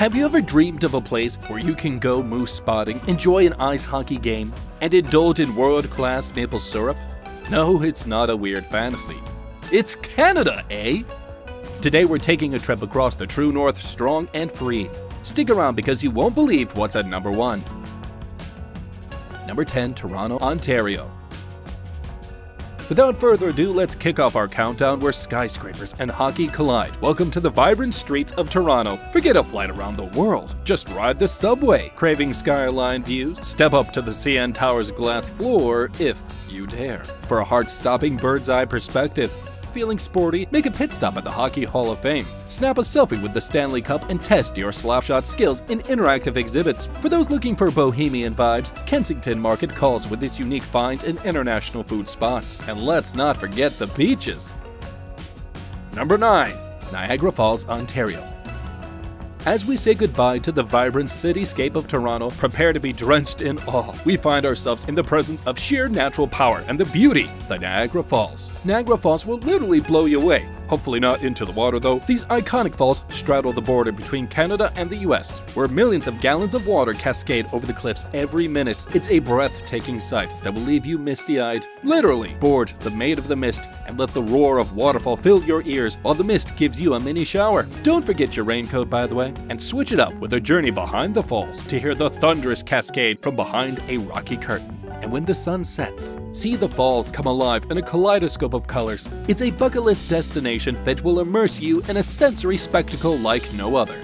Have you ever dreamed of a place where you can go moose spotting, enjoy an ice hockey game, and indulge in world class maple syrup? No, it's not a weird fantasy. It's Canada, eh? Today we're taking a trip across the true north strong and free. Stick around because you won't believe what's at number 1. Number 10, Toronto, Ontario. Without further ado, let's kick off our countdown where skyscrapers and hockey collide. Welcome to the vibrant streets of Toronto. Forget a flight around the world. Just ride the subway. Craving skyline views? Step up to the CN Tower's glass floor if you dare. For a heart-stopping bird's eye perspective, Feeling sporty? Make a pit stop at the Hockey Hall of Fame. Snap a selfie with the Stanley Cup and test your slapshot skills in interactive exhibits. For those looking for bohemian vibes, Kensington Market calls with its unique finds and international food spots. And let's not forget the beaches. Number 9. Niagara Falls, Ontario. As we say goodbye to the vibrant cityscape of Toronto, prepare to be drenched in awe. We find ourselves in the presence of sheer natural power and the beauty, the Niagara Falls. Niagara Falls will literally blow you away. Hopefully not into the water though. These iconic falls straddle the border between Canada and the US, where millions of gallons of water cascade over the cliffs every minute. It's a breathtaking sight that will leave you misty-eyed. Literally, board the maid of the mist and let the roar of waterfall fill your ears while the mist gives you a mini shower. Don't forget your raincoat by the way, and switch it up with a journey behind the falls to hear the thunderous cascade from behind a rocky curtain and when the sun sets, see the falls come alive in a kaleidoscope of colors. It's a bucket list destination that will immerse you in a sensory spectacle like no other.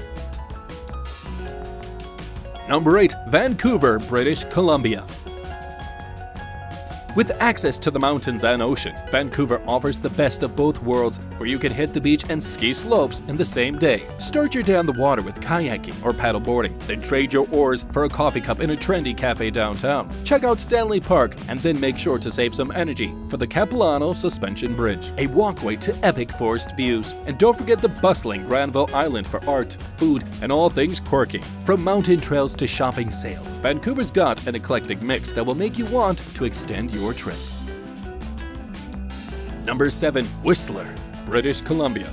Number 8. Vancouver, British Columbia with access to the mountains and ocean, Vancouver offers the best of both worlds where you can hit the beach and ski slopes in the same day. Start your day on the water with kayaking or paddleboarding, then trade your oars for a coffee cup in a trendy cafe downtown. Check out Stanley Park and then make sure to save some energy for the Capilano Suspension Bridge, a walkway to epic forest views. And don't forget the bustling Granville Island for art, food, and all things quirky. From mountain trails to shopping sales, Vancouver's got an eclectic mix that will make you want to extend your your trip. Number 7. Whistler, British Columbia.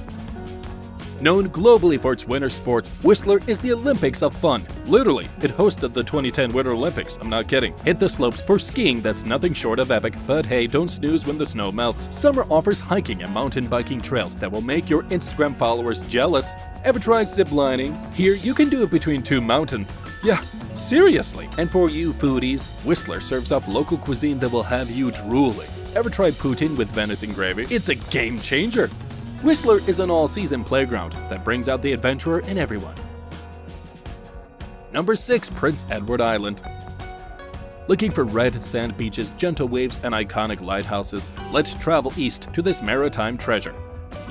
Known globally for its winter sports, Whistler is the Olympics of fun. Literally, it hosted the 2010 Winter Olympics, I'm not kidding. Hit the slopes for skiing that's nothing short of epic, but hey, don't snooze when the snow melts. Summer offers hiking and mountain biking trails that will make your Instagram followers jealous. Ever tried ziplining? Here, you can do it between two mountains. Yeah, seriously. And for you foodies, Whistler serves up local cuisine that will have you drooling. Ever tried poutine with venison gravy? It's a game changer. Whistler is an all-season playground that brings out the adventurer in everyone. Number 6. Prince Edward Island Looking for red sand beaches, gentle waves, and iconic lighthouses? Let's travel east to this maritime treasure.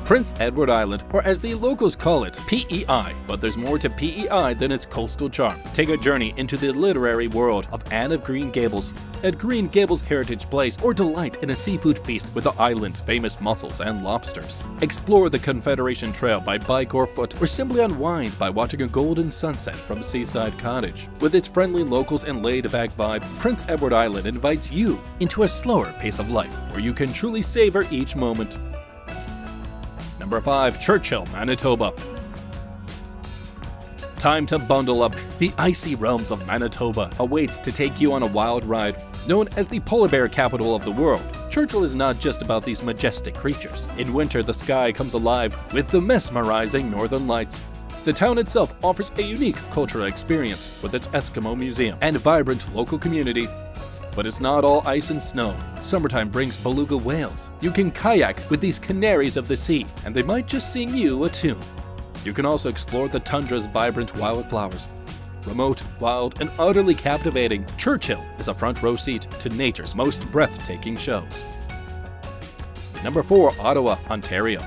Prince Edward Island, or as the locals call it, PEI, but there's more to PEI than its coastal charm. Take a journey into the literary world of Anne of Green Gables at Green Gables Heritage Place, or delight in a seafood feast with the island's famous mussels and lobsters. Explore the Confederation Trail by bike or foot, or simply unwind by watching a golden sunset from seaside cottage. With its friendly locals and laid-back vibe, Prince Edward Island invites you into a slower pace of life, where you can truly savor each moment. Number 5. Churchill, Manitoba. Time to bundle up. The icy realms of Manitoba awaits to take you on a wild ride. Known as the polar bear capital of the world, Churchill is not just about these majestic creatures. In winter, the sky comes alive with the mesmerizing northern lights. The town itself offers a unique cultural experience with its Eskimo museum and vibrant local community but it's not all ice and snow. Summertime brings beluga whales. You can kayak with these canaries of the sea, and they might just sing you a tune. You can also explore the tundra's vibrant wildflowers. Remote, wild, and utterly captivating, Churchill is a front row seat to nature's most breathtaking shows. Number 4. Ottawa, Ontario.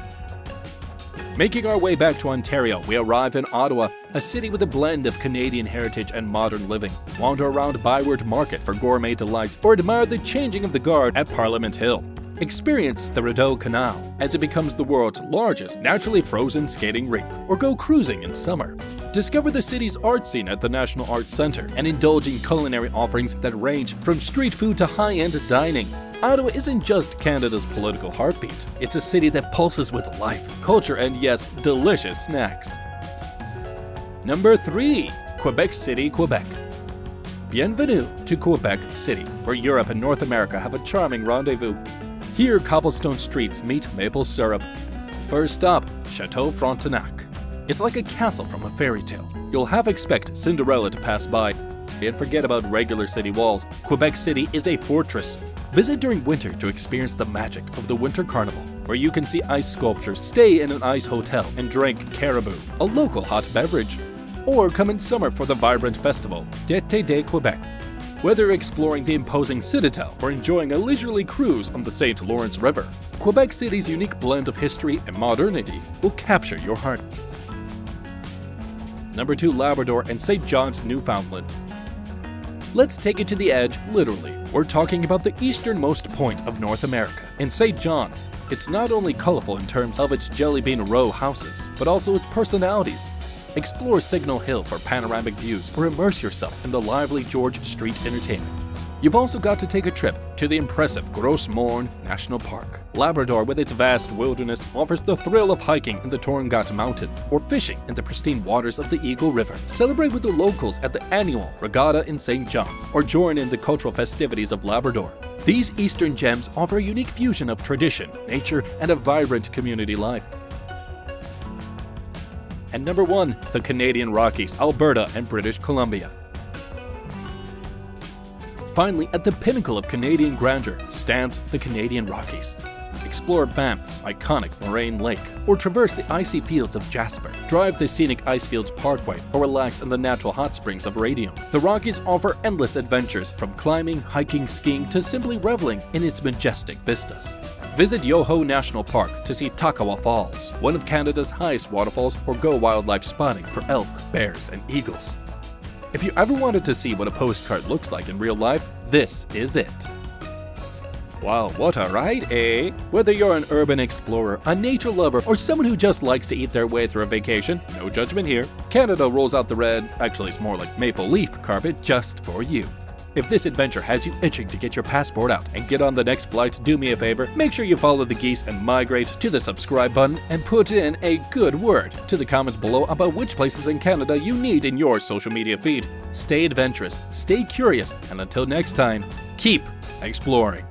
Making our way back to Ontario, we arrive in Ottawa, a city with a blend of Canadian heritage and modern living. Wander around Byward Market for gourmet delights or admire the changing of the guard at Parliament Hill. Experience the Rideau Canal as it becomes the world's largest naturally frozen skating rink, or go cruising in summer. Discover the city's art scene at the National Arts Center and indulge in culinary offerings that range from street food to high-end dining. Ottawa isn't just Canada's political heartbeat, it's a city that pulses with life, culture, and yes, delicious snacks. Number 3. Quebec City, Quebec. Bienvenue to Quebec City, where Europe and North America have a charming rendezvous. Here, cobblestone streets meet maple syrup. First stop, Chateau Frontenac. It's like a castle from a fairy tale. You'll half expect Cinderella to pass by and forget about regular city walls. Quebec City is a fortress. Visit during winter to experience the magic of the Winter Carnival, where you can see ice sculptures, stay in an ice hotel, and drink caribou, a local hot beverage. Or come in summer for the vibrant festival, D'été de Quebec. Whether exploring the imposing citadel or enjoying a leisurely cruise on the St. Lawrence River, Quebec City's unique blend of history and modernity will capture your heart. Number 2 Labrador and St. John's, Newfoundland. Let's take it to the edge, literally. We're talking about the easternmost point of North America. In St. John's, it's not only colorful in terms of its jelly bean row houses, but also its personalities. Explore Signal Hill for panoramic views or immerse yourself in the lively George Street entertainment. You've also got to take a trip to the impressive Gros Morne National Park. Labrador, with its vast wilderness, offers the thrill of hiking in the Torngat Mountains or fishing in the pristine waters of the Eagle River. Celebrate with the locals at the annual Regatta in St. John's or join in the cultural festivities of Labrador. These eastern gems offer a unique fusion of tradition, nature, and a vibrant community life. And number one, the Canadian Rockies, Alberta, and British Columbia. Finally, at the pinnacle of Canadian grandeur stands the Canadian Rockies. Explore Banff's iconic Moraine Lake, or traverse the icy fields of Jasper, drive the scenic Icefields Parkway, or relax in the natural hot springs of Radium. The Rockies offer endless adventures, from climbing, hiking, skiing, to simply reveling in its majestic vistas. Visit Yoho National Park to see Takakkaw Falls, one of Canada's highest waterfalls, or go wildlife spotting for elk, bears, and eagles. If you ever wanted to see what a postcard looks like in real life, this is it. Wow, what a ride, eh? Whether you're an urban explorer, a nature lover, or someone who just likes to eat their way through a vacation, no judgment here. Canada rolls out the red, actually it's more like maple leaf carpet just for you. If this adventure has you itching to get your passport out and get on the next flight, do me a favor, make sure you follow the geese and migrate to the subscribe button and put in a good word to the comments below about which places in Canada you need in your social media feed. Stay adventurous, stay curious, and until next time, keep exploring.